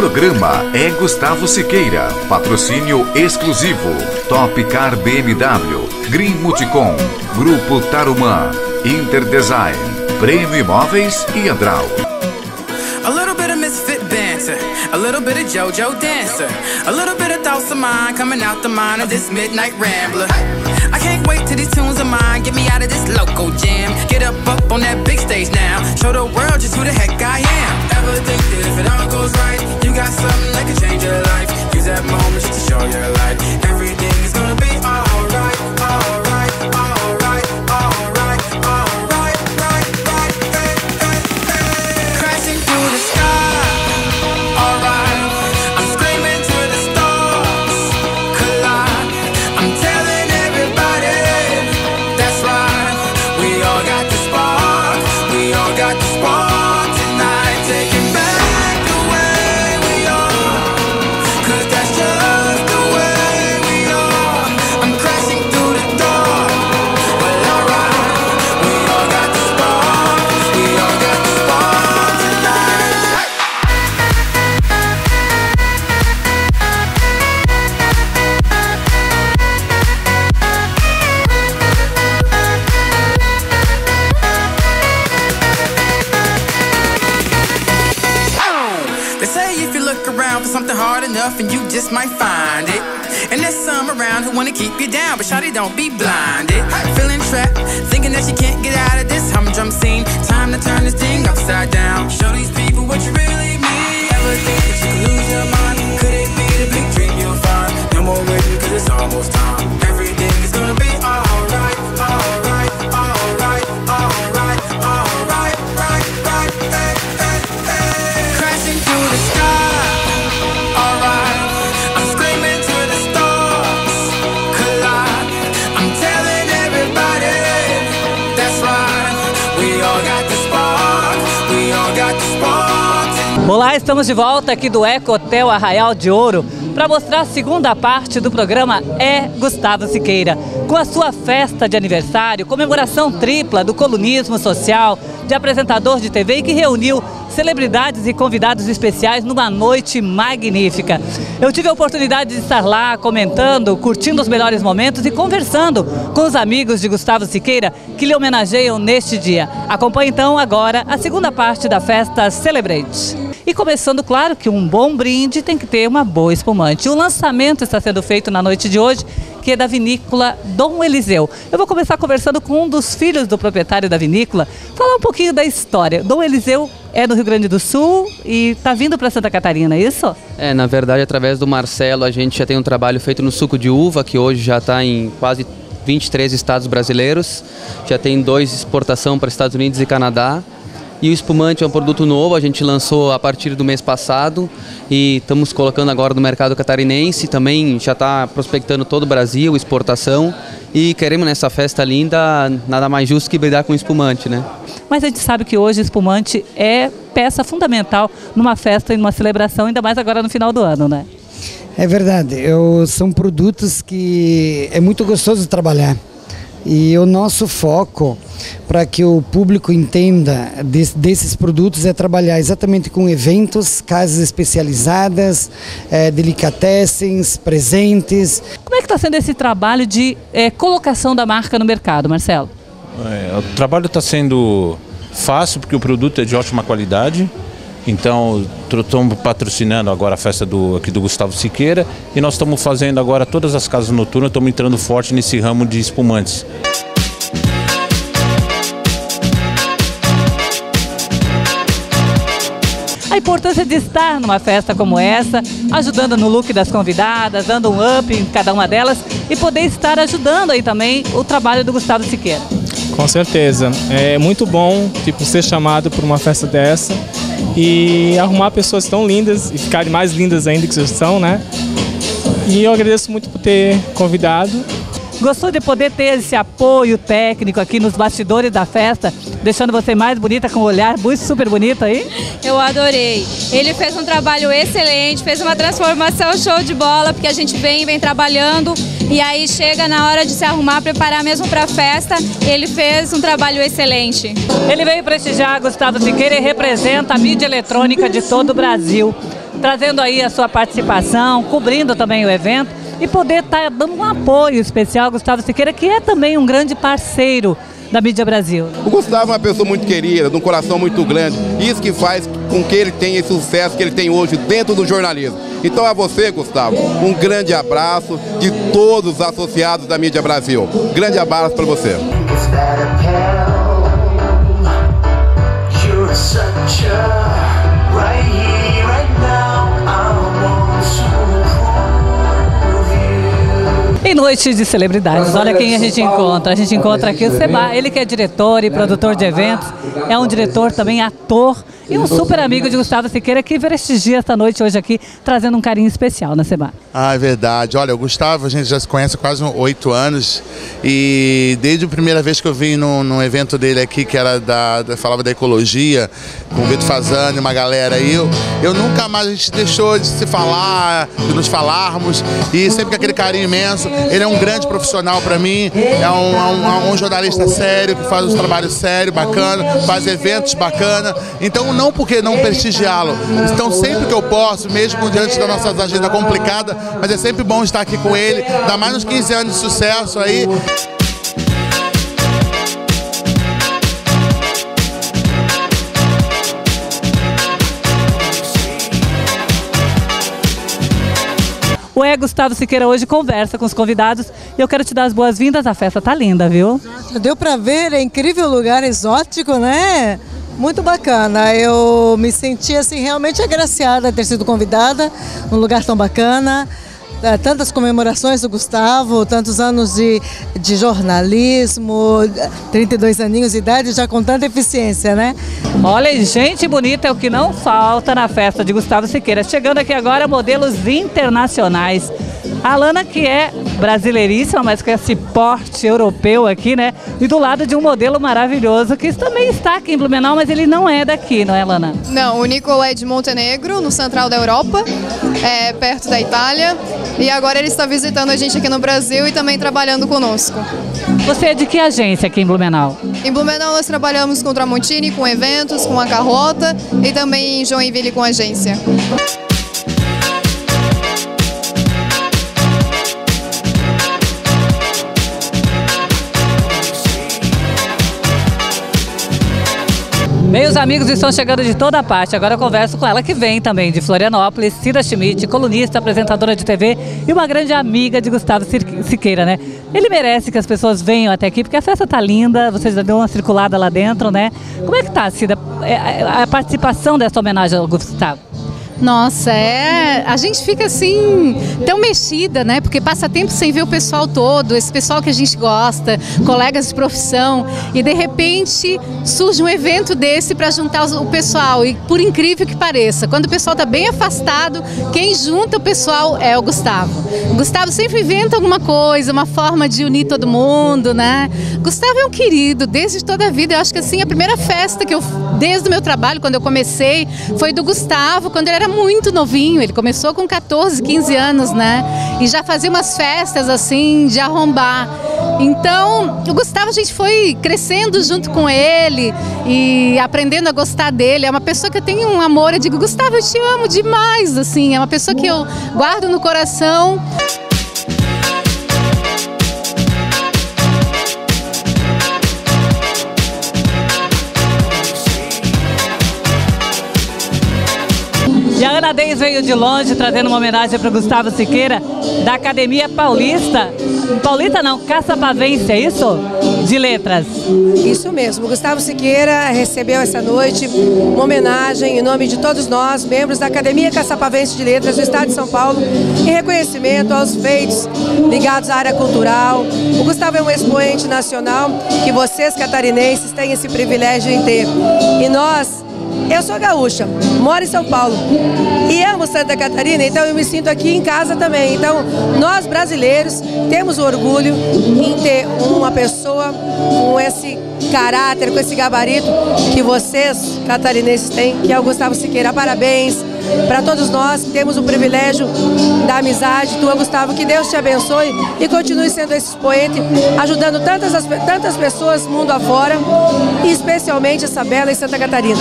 programa é Gustavo Siqueira. Patrocínio exclusivo. Top Car BMW. Green Multicom. Grupo Tarumã. Interdesign. Prêmio Imóveis e Andral. Little bit of JoJo dancer, a little bit of thoughts of mine coming out the mind of this midnight rambler. I can't wait till these tunes of mine get me out of this local jam. Get up up on that big stage now, show the world just who the heck I am. Ever think that if it all goes right, you got something that can change your life? Use that moment just to show your light. Everything is gonna be got the spark tonight. Taking enough and you just might find it. And there's some around who wanna keep you down, but shawty don't be blinded. Feeling trapped, thinking that you can't get out of this humdrum scene. Time to turn this thing upside down. Show these people what you really mean. Ever think that you could lose your mind? Could it be the big dream you'll find? No more waiting, cause it's almost time. Everything is gonna be Olá, estamos de volta aqui do Eco Hotel Arraial de Ouro para mostrar a segunda parte do programa É Gustavo Siqueira, com a sua festa de aniversário, comemoração tripla do colunismo social, de apresentador de TV que reuniu celebridades e convidados especiais numa noite magnífica. Eu tive a oportunidade de estar lá comentando, curtindo os melhores momentos e conversando com os amigos de Gustavo Siqueira que lhe homenageiam neste dia. Acompanhe então agora a segunda parte da festa Celebrate. E começando, claro, que um bom brinde tem que ter uma boa espumante. O lançamento está sendo feito na noite de hoje, que da vinícola Dom Eliseu. Eu vou começar conversando com um dos filhos do proprietário da vinícola, falar um pouquinho da história. Dom Eliseu é do Rio Grande do Sul e está vindo para Santa Catarina, é isso? É, na verdade, através do Marcelo, a gente já tem um trabalho feito no suco de uva, que hoje já está em quase 23 estados brasileiros. Já tem dois exportação para Estados Unidos e Canadá. E o espumante é um produto novo, a gente lançou a partir do mês passado e estamos colocando agora no mercado catarinense. Também já está prospectando todo o Brasil, exportação. E queremos nessa festa linda, nada mais justo que brindar com espumante, né? Mas a gente sabe que hoje espumante é peça fundamental numa festa e numa celebração, ainda mais agora no final do ano, né? É verdade, eu, são produtos que é muito gostoso trabalhar. E o nosso foco para que o público entenda des- desses produtos é trabalhar exatamente com eventos, casas especializadas, eh, delicatessens, presentes. Como é que está sendo esse trabalho de eh, colocação da marca no mercado, Marcelo? É, o trabalho está sendo fácil porque o produto é de ótima qualidade. Então, estamos patrocinando agora a festa do, aqui do Gustavo Siqueira e nós estamos fazendo agora todas as casas noturnas, estamos entrando forte nesse ramo de espumantes. Importância de estar numa festa como essa, ajudando no look das convidadas, dando um up em cada uma delas e poder estar ajudando aí também o trabalho do Gustavo Siqueira. Com certeza. É muito bom, tipo, ser chamado por uma festa dessa e arrumar pessoas tão lindas e ficarem mais lindas ainda que vocês são, né? E eu agradeço muito por ter convidado. Gostou de poder ter esse apoio técnico aqui nos bastidores da festa, deixando você mais bonita com o olhar super bonito aí? Eu adorei. Ele fez um trabalho excelente, fez uma transformação show de bola, porque a gente vem, vem trabalhando e aí chega na hora de se arrumar, preparar mesmo para a festa. Ele fez um trabalho excelente. Ele veio prestigiar Gustavo Siqueira e representa a mídia eletrônica de todo o Brasil. trazendo aí a sua participação, cobrindo também o evento e poder estar tá dando um apoio especial Gustavo Siqueira, que é também um grande parceiro da Mídia Brasil. O Gustavo é uma pessoa muito querida, de um coração muito grande. Isso que faz com que ele tenha esse sucesso que ele tem hoje dentro do jornalismo. Então a você, Gustavo, um grande abraço de todos os associados da Mídia Brasil. Grande abraço para você. Noite de celebridades, olha quem a gente encontra. A gente encontra aqui o Seba, ele que é diretor e produtor de eventos, é um diretor também ator e um super amigo de Gustavo Siqueira que prestigia esta noite hoje aqui, trazendo um carinho especial, né, Seba? Ah, é verdade. Olha, o Gustavo, a gente já se conhece há quase oito anos e desde a primeira vez que eu vim num, num evento dele aqui, que era da, da, falava da ecologia, com o Vitor Fazani, uma galera aí, eu, eu nunca mais a gente deixou de se falar, de nos falarmos e sempre com aquele carinho imenso. Ele é um grande profissional para mim, é um, é um, é um, jornalista sério, que faz um trabalho sério, bacana, faz eventos bacana. Então, não porque não prestigiá-lo. Então, sempre que eu posso, mesmo diante da nossa agenda complicada, mas é sempre bom estar aqui com ele, ainda mais nos 15 anos de sucesso aí. O É Gustavo Siqueira hoje conversa com os convidados e eu quero te dar as boas-vindas. A festa tá linda, viu? Deu para ver, é incrível lugar exótico, né? Muito bacana. Eu me senti assim realmente agraciada ter sido convidada num lugar tão bacana. É, tantas comemorações do Gustavo, tantos anos de, de jornalismo, 32 aninhos de idade, já com tanta eficiência, né? Olha, gente bonita é o que não falta na festa de Gustavo Siqueira. Chegando aqui agora, modelos internacionais. A Lana, que é brasileiríssima, mas com esse porte europeu aqui, né? E do lado de um modelo maravilhoso, que também está aqui em Blumenau, mas ele não é daqui, não é, Lana? Não, o Nico é de Montenegro, no central da Europa, é, perto da Itália. E agora ele está visitando a gente aqui no Brasil e também trabalhando conosco. Você é de que agência aqui em Blumenau? Em Blumenau nós trabalhamos com Tramontini, com eventos, com a Carrota e também em Joinville com agência. Meus amigos estão chegando de toda parte. Agora eu converso com ela que vem também de Florianópolis, Cida Schmidt, colunista, apresentadora de TV e uma grande amiga de Gustavo Siqueira, né? Ele merece que as pessoas venham até aqui, porque a festa tá linda, vocês já deu uma circulada lá dentro, né? Como é que tá, Cida, é, é, a participação dessa homenagem ao Gustavo? Nossa, é. A gente fica assim, tão mexida, né? Porque passa tempo sem ver o pessoal todo, esse pessoal que a gente gosta, colegas de profissão, e de repente surge um evento desse para juntar o pessoal. E por incrível que pareça, quando o pessoal está bem afastado, quem junta o pessoal é o Gustavo. O Gustavo sempre inventa alguma coisa, uma forma de unir todo mundo, né? Gustavo é um querido, desde toda a vida. Eu acho que assim, a primeira festa que eu, desde o meu trabalho, quando eu comecei, foi do Gustavo, quando ele era muito novinho, ele começou com 14, 15 anos, né? E já fazia umas festas assim, de arrombar. Então, o Gustavo, a gente foi crescendo junto com ele e aprendendo a gostar dele. É uma pessoa que eu tenho um amor. Eu digo, Gustavo, eu te amo demais, assim. É uma pessoa que eu guardo no coração. E a Ana Deis veio de longe trazendo uma homenagem para Gustavo Siqueira, da Academia Paulista. Paulista não, Caçapavense, é isso? De letras. Isso mesmo. Gustavo Siqueira recebeu essa noite uma homenagem em nome de todos nós, membros da Academia Caçapavense de Letras do Estado de São Paulo, em reconhecimento aos feitos ligados à área cultural. O Gustavo é um expoente nacional que vocês catarinenses têm esse privilégio em ter. E nós eu sou gaúcha, moro em São Paulo e amo Santa Catarina, então eu me sinto aqui em casa também. Então, nós brasileiros temos o orgulho em ter uma pessoa com esse caráter, com esse gabarito que vocês catarinenses têm, que é o Gustavo Siqueira. Parabéns para todos nós que temos o privilégio da amizade. Tua, Gustavo, que Deus te abençoe e continue sendo esse expoente, ajudando tantas, tantas pessoas mundo afora, e especialmente essa bela em Santa Catarina.